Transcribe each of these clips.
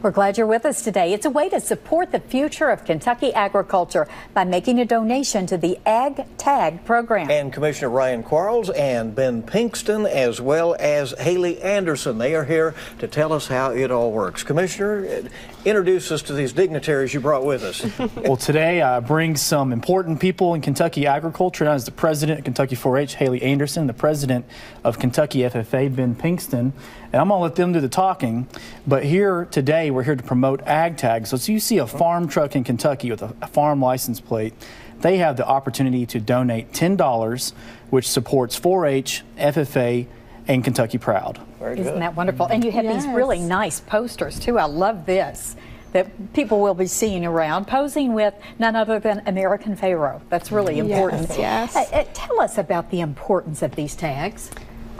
We're glad you're with us today. It's a way to support the future of Kentucky agriculture by making a donation to the Ag Tag program. And Commissioner Ryan Quarles and Ben Pinkston, as well as Haley Anderson. They are here to tell us how it all works. Commissioner, introduce us to these dignitaries you brought with us. well, today I bring some important people in Kentucky agriculture. As the president of Kentucky 4-H, Haley Anderson, the president of Kentucky FFA, Ben Pinkston, and I'm going to let them do the talking. But here today, we're here to promote ag tags. So, so you see a farm truck in Kentucky with a, a farm license plate, they have the opportunity to donate $10, which supports 4-H, FFA, and Kentucky Proud. Very Isn't that wonderful? And you have yes. these really nice posters too. I love this that people will be seeing around, posing with none other than American Pharoah. That's really important. Yes. yes. Uh, uh, tell us about the importance of these tags.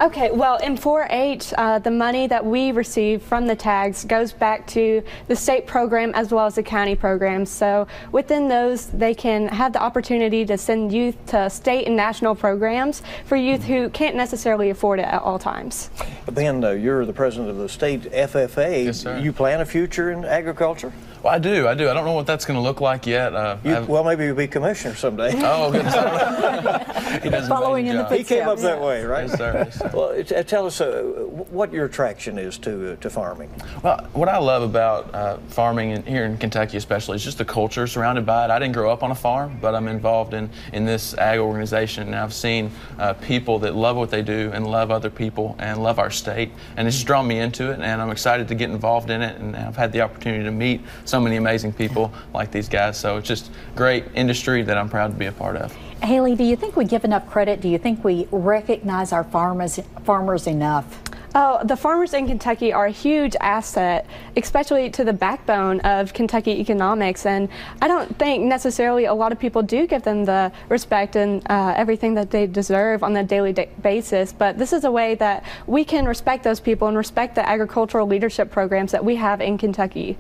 Okay, well, in 4 H, uh, the money that we receive from the tags goes back to the state program as well as the county program. So within those, they can have the opportunity to send youth to state and national programs for youth who can't necessarily afford it at all times. Ben, uh, you're the president of the state FFA. Yes, sir. You plan a future in agriculture? Well, I do. I do. I don't know what that's going to look like yet. Uh, you, well, maybe you'll be commissioner someday. Oh, goodness. he does Following in the footsteps. He came up that way, right? Yes, sir. Yes, sir. Well, uh, tell us uh, what your attraction is to uh, to farming. Well, what I love about uh, farming in, here in Kentucky, especially, is just the culture surrounded by it. I didn't grow up on a farm, but I'm involved in in this ag organization, and I've seen uh, people that love what they do and love other people and love our state, and it's just drawn me into it. And I'm excited to get involved in it, and I've had the opportunity to meet so many amazing people like these guys. So it's just great industry that I'm proud to be a part of. Haley, do you think we give enough credit? Do you think we recognize our farmers farmers enough? Oh, the farmers in Kentucky are a huge asset, especially to the backbone of Kentucky economics. And I don't think necessarily a lot of people do give them the respect and uh, everything that they deserve on a daily da basis. But this is a way that we can respect those people and respect the agricultural leadership programs that we have in Kentucky.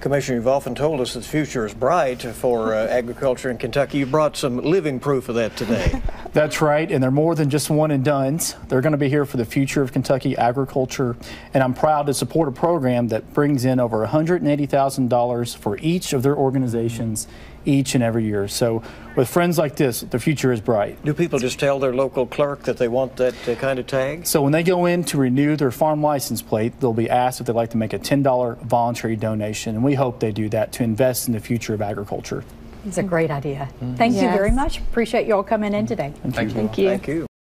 Commissioner, you've often told us that the future is bright for uh, agriculture in Kentucky. You brought some living proof of that today. That's right, and they're more than just one and done's. They're going to be here for the future of Kentucky agriculture, and I'm proud to support a program that brings in over $180,000 for each of their organizations each and every year. So with friends like this, the future is bright. Do people just tell their local clerk that they want that uh, kind of tag? So when they go in to renew their farm license plate, they'll be asked if they'd like to make a $10 voluntary donation, and we hope they do that to invest in the future of agriculture. It's a great idea. Mm -hmm. Thank yes. you very much. Appreciate you all coming in today. Thank you. Thank you. Thank you.